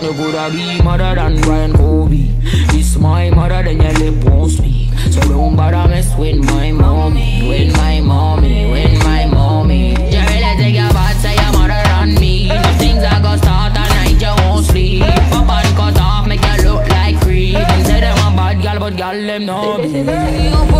You coulda be mother than Brian Kobe. This my mother, then your lip won't speak. So don't bother mess with my mommy With my mommy, with my mommy. You really take your bad, say your mother than me. Things are gonna start at night, you won't sleep. Pop and cut off, make you look like creep. Them say them a bad gal, but gal them know me.